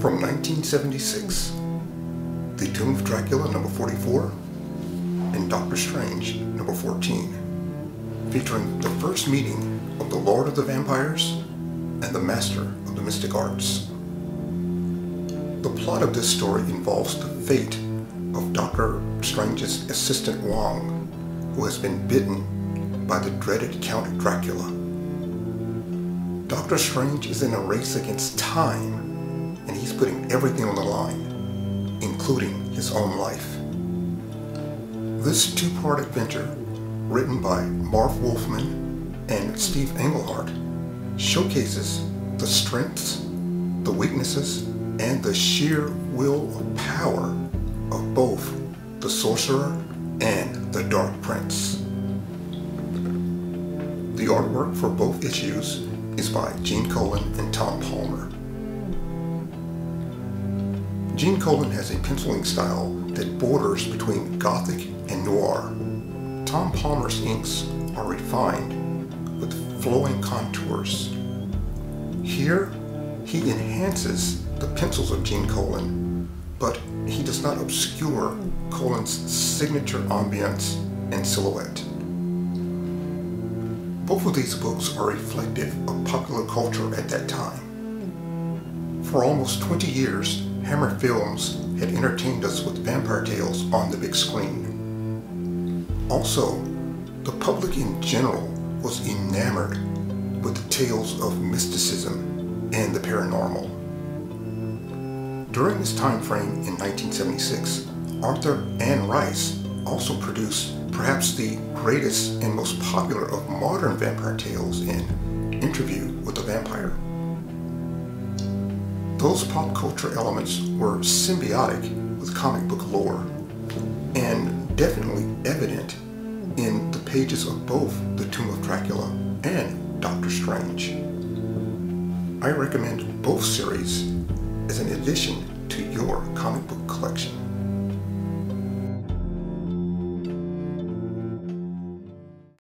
From 1976, The Tomb of Dracula number 44 and Doctor Strange number 14, featuring the first meeting of the Lord of the Vampires and the Master of the Mystic Arts. The plot of this story involves the fate of Doctor Strange's assistant Wong, who has been bitten by the dreaded Count Dracula. Doctor Strange is in a race against time, and he's putting everything on the line, including his own life. This two-part adventure, written by Marv Wolfman and Steve Englehart, showcases the strengths, the weaknesses, and the sheer will of power of both the Sorcerer and the Dark Prince. The artwork for both issues is by Gene Colan and Tom Palmer. Gene Colan has a penciling style that borders between gothic and noir. Tom Palmer's inks are refined with flowing contours. Here, he enhances the pencils of Gene Colan, but he does not obscure Colan's signature ambience and silhouette. Both of these books are reflective of popular culture at that time. For almost 20 years, Hammer Films had entertained us with vampire tales on the big screen. Also, the public in general was enamored with the tales of mysticism and the paranormal. During this time frame in 1976, Arthur Anne Rice also produced perhaps the greatest and most popular of modern vampire tales in Interview with the Vampire. Those pop culture elements were symbiotic with comic book lore and definitely evident in the pages of both The Tomb of Dracula and Doctor Strange. I recommend both series as an addition to your comic book collection.